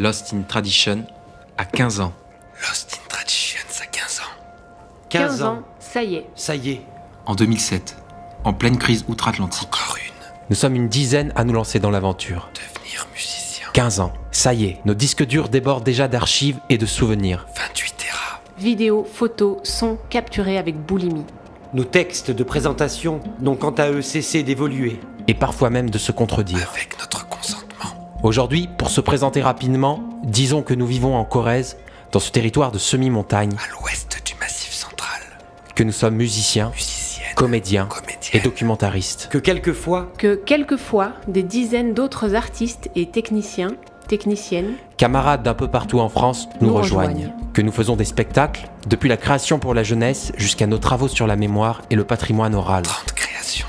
Lost in Tradition à 15 ans. Lost in Tradition, ça 15 ans. 15 ans, ça y est. Ça y est. En 2007, en pleine crise outre-Atlantique. Encore une. Nous sommes une dizaine à nous lancer dans l'aventure. Devenir musicien. 15 ans. Ça y est, nos disques durs débordent déjà d'archives et de souvenirs. 28 Tera. Vidéos, photos, sons capturés avec boulimie. Nos textes de présentation n'ont quant à eux cessé d'évoluer. Et parfois même de se contredire. Avec notre. Aujourd'hui, pour se présenter rapidement, disons que nous vivons en Corrèze, dans ce territoire de semi-montagne, À l'ouest du Massif Central. que nous sommes musiciens, Musicienne. comédiens Comédienne. et documentaristes. Que quelquefois, Que quelquefois, des dizaines d'autres artistes et techniciens, techniciennes, Camarades d'un peu partout en France nous, Nous rejoignent. rejoignent. Que nous faisons des spectacles, depuis la création pour la jeunesse jusqu'à nos travaux sur la mémoire et le patrimoine oral. 30 créations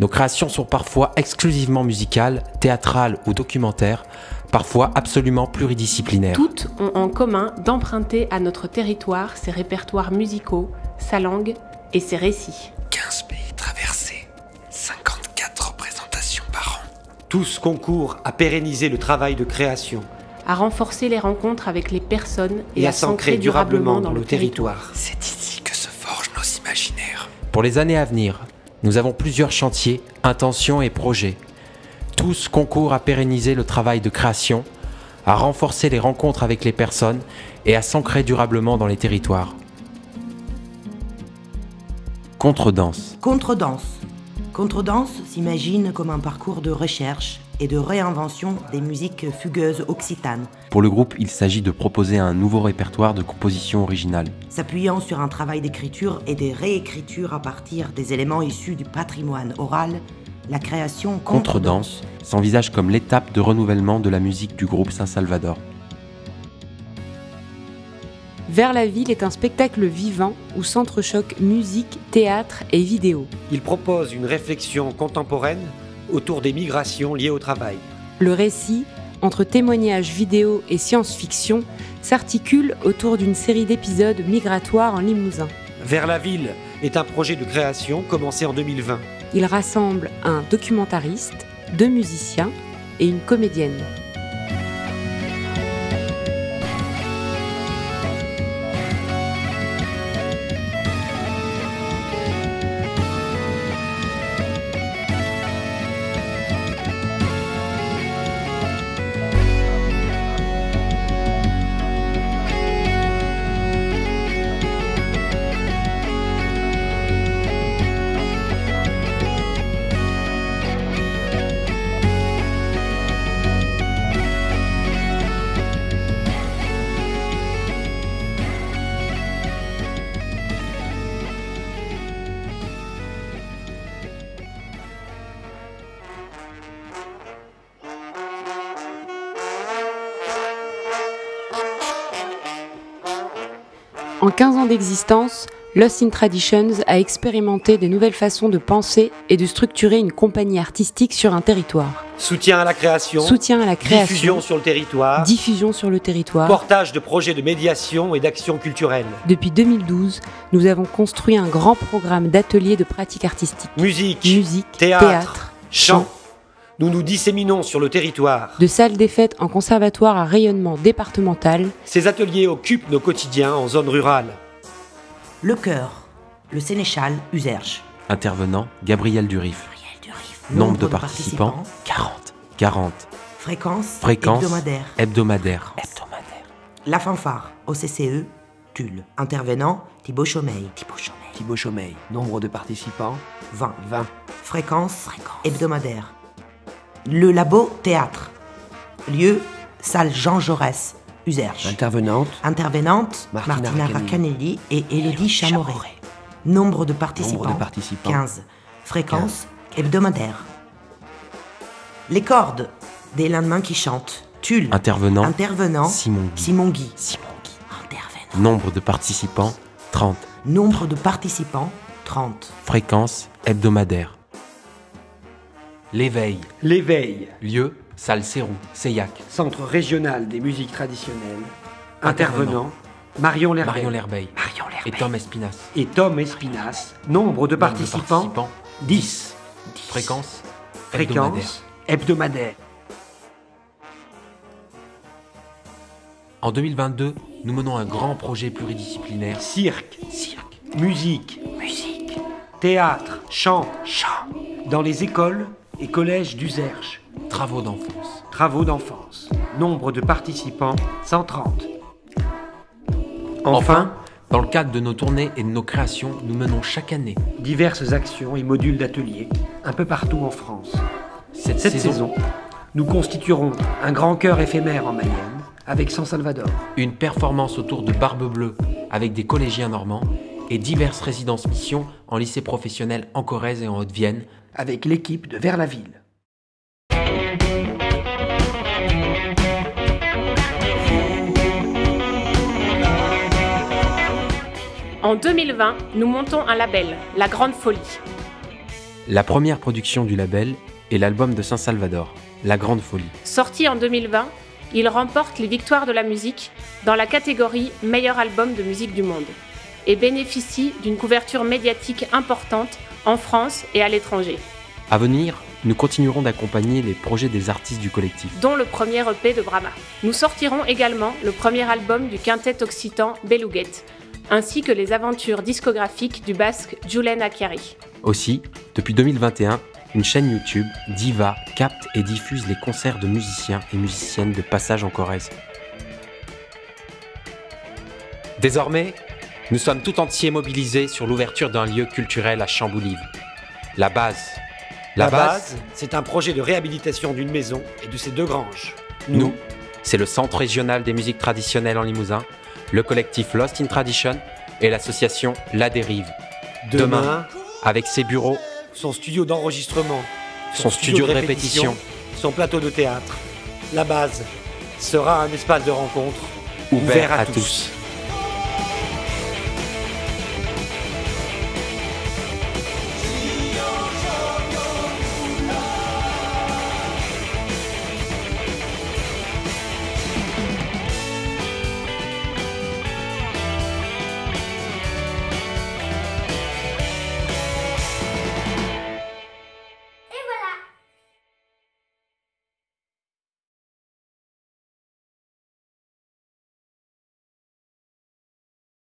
Nos créations sont parfois exclusivement musicales, théâtrales ou documentaires, parfois absolument pluridisciplinaires. toutes ont en commun d'emprunter à notre territoire ses répertoires musicaux, sa langue et ses récits. 15 pays traversés. 54 représentations par an. tous concourent à pérenniser le travail de création à renforcer les rencontres avec les personnes et, à s'ancrer durablement dans le territoire. C'est ici que se forgent nos imaginaires. Pour les années à venir, nous avons plusieurs chantiers, intentions et projets. Tous concourent à pérenniser le travail de création, à renforcer les rencontres avec les personnes et à s'ancrer durablement dans les territoires. Contredanse. Contredanse. Contredanse s'imagine comme un parcours de recherche et de réinvention des musiques fugueuses occitanes, Pour le groupe, il s'agit de proposer un nouveau répertoire de compositions originales. s'appuyant sur un travail d'écriture et de réécriture à partir des éléments issus du patrimoine oral, la création Contredanse s'envisage comme l'étape de renouvellement de la musique du groupe Saint-Salvador. Vers la ville est un spectacle vivant où s'entrechoquent musique, théâtre et vidéo. Il propose une réflexion contemporaine autour des migrations liées au travail. Le récit, entre témoignages vidéo et science-fiction, s'articule autour d'une série d'épisodes migratoires en Limousin. Vers la ville est un projet de création commencé en 2020. Il rassemble un documentariste, deux musiciens et une comédienne. En 15 ans d'existence, Lost in Traditions a expérimenté des nouvelles façons de penser et de structurer une compagnie artistique sur un territoire. Soutien à la création, Soutien à la création, diffusion sur le territoire, diffusion sur le territoire. portage de projets de médiation et d'action culturelle, Depuis 2012, nous avons construit un grand programme d'ateliers de pratique artistique. musique, Musique, théâtre, théâtre, chant. Nous nous disséminons sur le territoire. de salles des fêtes en conservatoire à rayonnement départemental, Ces ateliers occupent nos quotidiens en zone rurale. Le chœur, le sénéchal Userge. Intervenant, Gabriel Durif. Nombre de participants, 40. 40. Fréquence, Fréquence hebdomadaire. hebdomadaire. La fanfare, au CCE, Tulle. Intervenant, Thibaut Chaumeil. Thibaut Chaumeil. Nombre de participants 20. 20. Fréquence, hebdomadaire. Le labo théâtre. Lieu, salle Jean Jaurès, Userge. Intervenante Intervenante, Martina. Raccanelli et Élodie Chamoret. Nombre de participants, Nombre de participants. 15. Fréquence hebdomadaire. Les cordes, des lendemains qui chantent. Tulle. Intervenant, Intervenant, Simon Guy. Simon Guy. Simon Guy. Intervenant. Nombre de participants, 30. Nombre de participants, 30. Fréquence hebdomadaire. L'éveil. L'éveil. Lieu, salle Sérou, Seillac. Centre régional des musiques traditionnelles. Intervenant, Marion Lerbeil. Marion Lerbeil. Marion Et Tom Espinas. Et Tom Espinas. Nombre de participants. De 10. Fréquence. Fréquence. Hebdomadaire. hebdomadaire. En 2022, nous menons un grand projet pluridisciplinaire. Cirque. Cirque. Musique. Musique. Théâtre. Chant. Chant. Dans les écoles, et collèges d'Uzerche. travaux d'enfance. Travaux d'enfance. Nombre de participants 130. Enfin, dans le cadre de nos tournées et de nos créations, nous menons chaque année, diverses actions et modules d'ateliers un peu partout en France. cette, Cette saison, nous constituerons un grand chœur éphémère en Mayenne avec San Salvador. une performance autour de Barbe Bleue avec des collégiens normands et diverses résidences missions en lycée professionnel en Corrèze et en Haute-Vienne. avec l'équipe de Vers la Ville. En 2020, nous montons un label, La Grande Folie. La première production du label est l'album de Saint-Salvador, La Grande Folie. Sorti en 2020, il remporte les victoires de la musique dans la catégorie Meilleur album de musique du monde et bénéficie d'une couverture médiatique importante en France et à l'étranger, À venir, nous continuerons d'accompagner les projets des artistes du collectif. dont le premier EP de Brahma. Nous sortirons également le premier album du quintet occitan Belouguet, ainsi que les aventures discographiques du basque Julen Akiari. Aussi, depuis 2021, une chaîne YouTube, Diva, capte et diffuse les concerts de musiciens et musiciennes de passage en Corrèze. Désormais, nous sommes tout entiers mobilisés sur l'ouverture d'un lieu culturel à Chamboulive. La base. La, base, c'est un projet de réhabilitation d'une maison et de ses deux granges. Nous, c'est le Centre régional des musiques traditionnelles en Limousin, le collectif Lost in Tradition et l'association La Dérive. Demain, avec ses bureaux, son studio d'enregistrement, son studio de répétition, son plateau de théâtre. La base sera un espace de rencontre ouvert à tous.